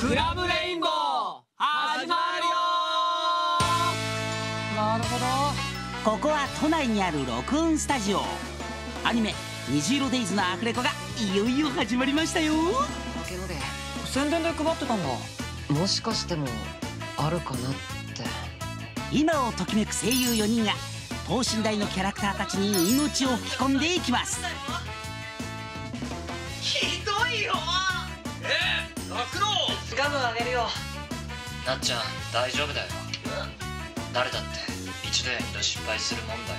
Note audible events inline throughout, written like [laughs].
クラブレインボー始まるよ。なるほど。ここは都内にある録音スタジオ。アニメ「虹色デイズ」のアフレコがいよいよ始まりましたよ。で宣伝で配ってたんだ。もしかしてもあるかなって。今をときめく声優4人が等身大のキャラクターたちに命を吹き込んでいきます。ひどいよ。えー、泣くのガムあげるよ。なっちゃん大丈夫だよ。誰だって一度や二度失敗するもんだよ。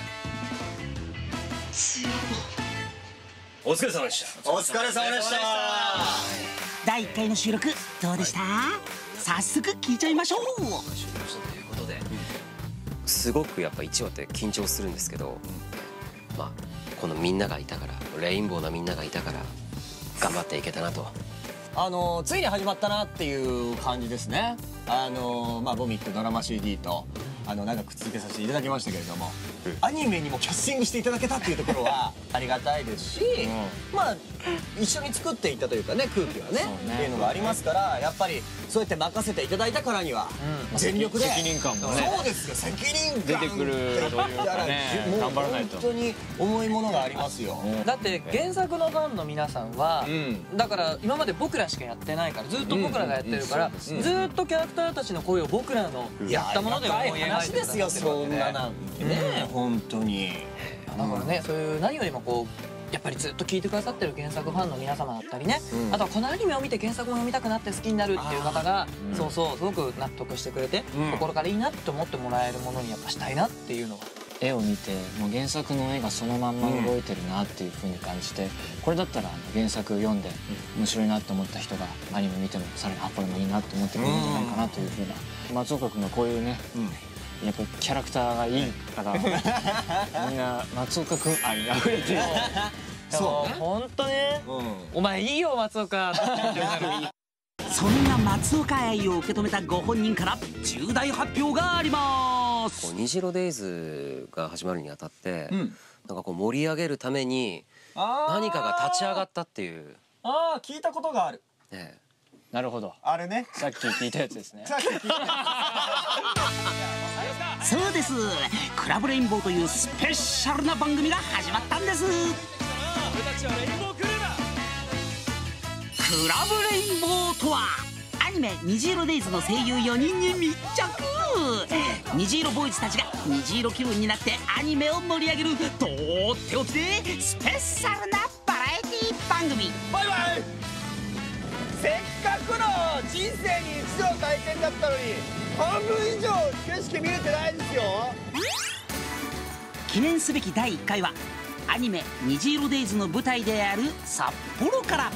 お疲れ様でした。お疲れ様でした。第1回の収録どうでした？早速聞いちゃいましょう。終了したということで。すごくやっぱ1話って緊張するんですけど、まあこのみんながいたからレインボーなみんながいたから頑張っていけたなとあのついに始まったなっていう感じですね。あのまあボミットドラマ CD と。あの長く続けさせていただきましたけれども、アニメにもキャスティングしていただけたっていうところは [laughs] ありがたいですし、まあ一緒に作っていったというかね空気はねっていうのがありますからやっぱりそうやって任せていただいたからには全力で、責任感もね。そうですよ。責任感。出てくるというかね。頑張らないと。本当に重いものがありますよ、だって原作のファンの皆さんは、ん。だから今まで僕らしかやってないからずっと僕らがやってるから、ずっとキャラクターたちの声を僕らのやったもので思い描話ですよそんなだなんてね、本当に。からねそういう何よりもこうやっぱりずっと聞いてくださってる原作ファンの皆様だったりね、あとはこのアニメを見て原作も読みたくなって好きになるっていう方が、そうそうすごく納得してくれて、心からいいなって思ってもらえるものにやっぱしたいなっていうのは。絵を見てもう原作の絵がそのまんま動いてるなっていう風に感じて、これだったら原作読んで面白いなって思った人がアニメ見てもさらにあこれもいいなって思ってくれるんじゃないかなという風な。松岡君がこういうね、やっぱキャラクターがいいから。[laughs] みんな松岡君愛に溢れてる。そう。ね本当ね、お前いいよ松岡。[laughs] そんな松岡愛を受け止めたご本人から重大発表があります。虹色デイズが始まるにあたって、なんかこう盛り上げるために何かが立ち上がったっていう、ああ聞いたことがある。ね、なるほど。あれね。さっき聞いたやつですね。さっき聞いた [laughs] そうです。クラブレインボーというスペシャルな番組が始まったんです。クラブレインボーとはアニメ「虹色デイズ」の声優4人に密着。虹色ボーイズたちが虹色気分になってアニメを盛り上げるとっておきでスペシャルなバラエティ番組。バイバイ。せっかくの人生に一度の体験だったのに半分以上景色見れてないですよ。記念すべき第1回はアニメ「虹色デイズ」の舞台である札幌から。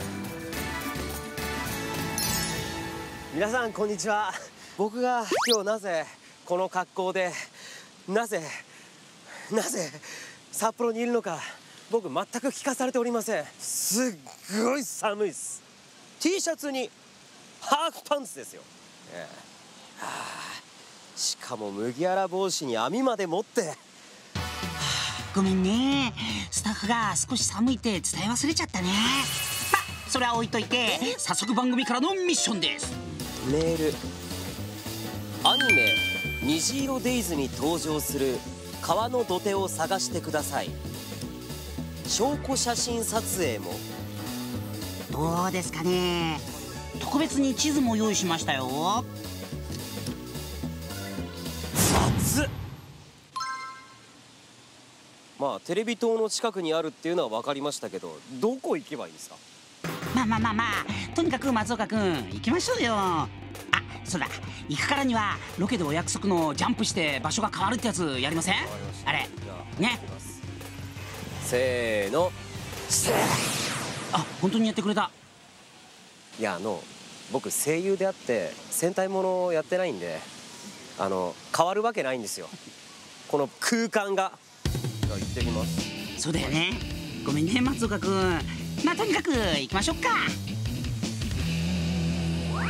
皆さんこんにちは。僕が今日なぜこの格好でなぜなぜ札幌にいるのか僕全く聞かされておりません。すっごい寒いです。T シャツにハーフパンツですよ、ええ。はあしかも麦わら帽子に網まで持って。ごめんね。スタッフが少し寒いって伝え忘れちゃったね。まあそれは置いといて早速番組からのミッションです。メール。アニメ「虹色デイズ」に登場する川の土手を探してください。証拠写真撮影も。どうですかね。特別に地図も用意しましたよまあテレビ塔の近くにあるっていうのは分かりましたけどどこ行けばいいですか？まあまあまあまあとにかく松岡君行きましょうよ。あそうだ。行くからにはロケでお約束のジャンプして場所が変わるってやつやりません？あれ。ね。せーの。あ本当にやってくれた。いやあの僕声優であって戦隊ものをやってないんであの変わるわけないんですよ。この空間がじゃあ行ってきます。そうだよね。ごめんね松岡君。まあとにかく行きましょうか。もうなん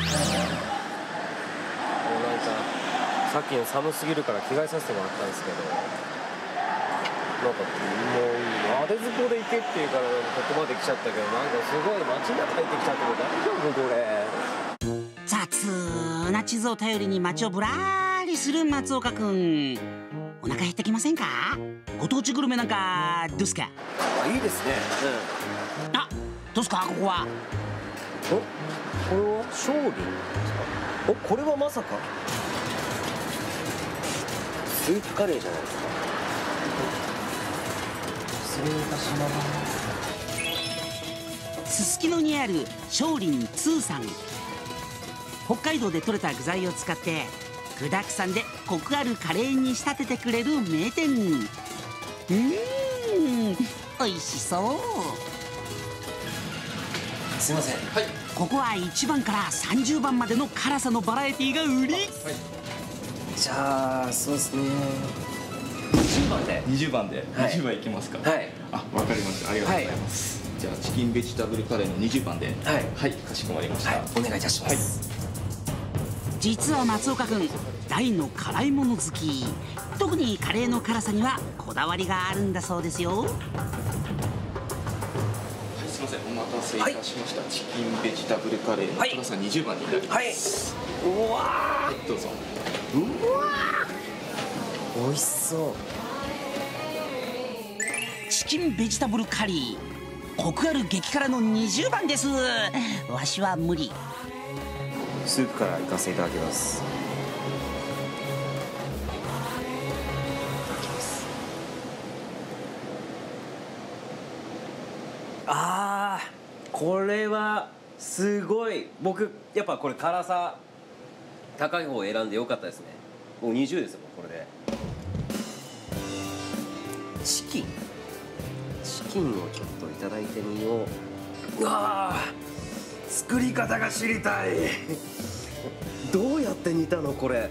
かさっきの寒すぎるから着替えさせてもらったんですけどなんかもうあれずこで行けっていうからここまで来ちゃったけどなんかすごい街中入ってきちゃって大丈夫これ。雑な地図を頼りに街をぶらーりする松岡くんお腹減ってきませんか？ご当地グルメなんかどうすか？あいいですね。あどうすか？ここは。うんおこれは？勝利おこれはまさか。スープカレーじゃないですか。失礼いたします。すすきのにある少林通さん北海道で採れた具材を使って具だくさんでコクあるカレーに仕立ててくれる名店うーん美味しそう。すいません。はい。ここは1番から30番までの辛さのバラエティが売り。じゃあそうですね。20番で？20番で？はい。20番いきますか。はい。あわかりました。ありがとうございます、じゃあチキンベジタブルカレーの20番で。はい。はいかしこまりました、はい。お願いいたします、実は松岡君大の辛いもの好き。特にカレーの辛さにはこだわりがあるんだそうですよ。はい、すみません。お待たせいたしました、チキンベジタブルカレーのはい。辛さ20番になります。うわはい、どうぞ。ー。美味しそう。チキンベジタブルカリー。コクある激辛の20番です。わしは無理スープから行かせていただきます。あーこれはすごい。僕やっぱこれ辛さ高い方を選んでよかったですね。もう20ですよこれで。チキン。チキンをちょっといただいてみよう。うわー。作り方が知りたい。どうやって煮たのこれ？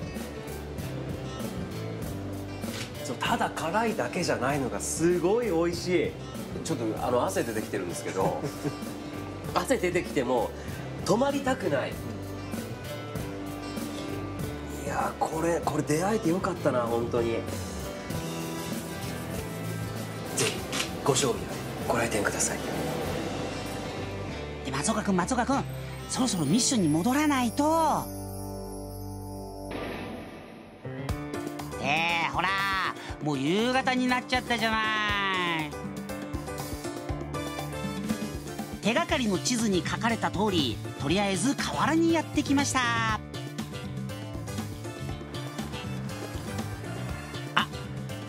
ただ辛いだけじゃないのがすごい美味しい。ちょっとあの汗出てきてるんですけど。[laughs] 汗出てきても止まりたくない。いやーこれこれ出会えてよかったな本当に。ぜひご賞味ご来店ください。で松岡君松岡君。そろそろミッションに戻らないと。えー、ほらもう夕方になっちゃったじゃない。手がかりの地図に書かれた通りとりあえず河原にやってきました。あ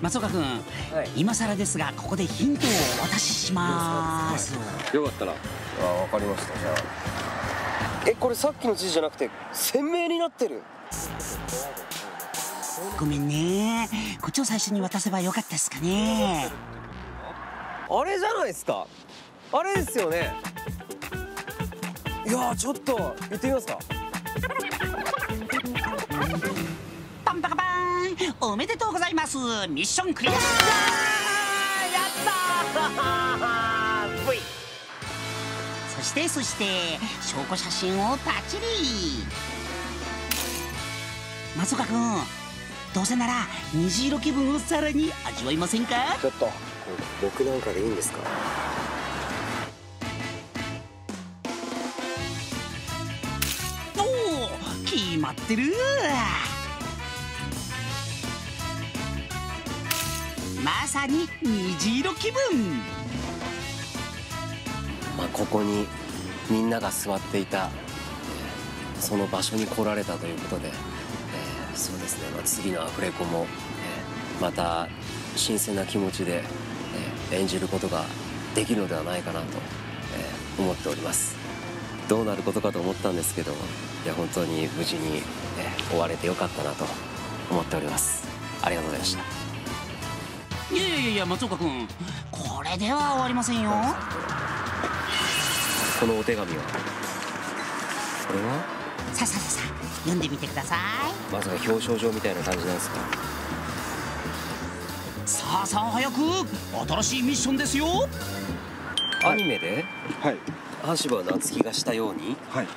松岡君、はい。今更ですがここでヒントをお渡しします。よかったらあわかりましたじゃあ。えこれさっきの地図じゃなくて鮮明になってる。ごめんね。こっちを最初に渡せばよかったですかね。あれじゃないですか？あれですよね。いやーちょっと行ってみますか。パンパカパーン。おめでとうございます。ミッションクリア。やったー [laughs] そしてそして証拠写真をパチリ。松岡君どうせなら虹色気分をさらに味わいませんか？ちょっと僕なんかでいいんですか？おお決まってる。まさに虹色気分。まあここにみんなが座っていたその場所に来られたということで、えーそうですね、まあ、次のアフレコも、えーまた新鮮な気持ちで、えー演じることができるのではないかなと、えー思っております。どうなることかと思ったんですけどいや本当に無事に、えー終われてよかったなと思っております。ありがとうございました。いやいやいやいや松岡君これでは終わりませんよ。このお手紙は？これは？さあさあさあさあ読んでみてください。まさか表彰状みたいな感じなんですか？さあさあ早く新しいミッションですよ。アニメで？はい。羽柴夏樹がしたように？はい。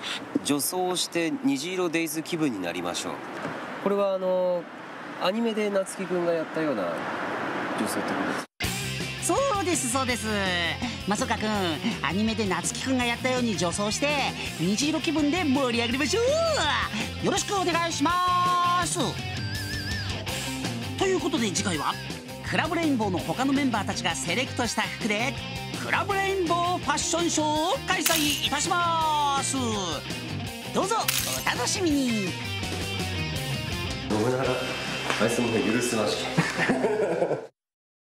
女装をして虹色デイズ気分になりましょう。これはあのアニメで夏樹くんがやったような女装ってことですそうですそうですまさかくんアニメで夏樹くんがやったように女装して虹色気分で盛り上がりましょう。よろしくお願いします。ということで次回はクラブレインボーの他のメンバーたちがセレクトした服でクラブレインボーファッションショーを開催いたします。どうぞお楽しみに。信長あいつも許すまじ